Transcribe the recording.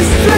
Please.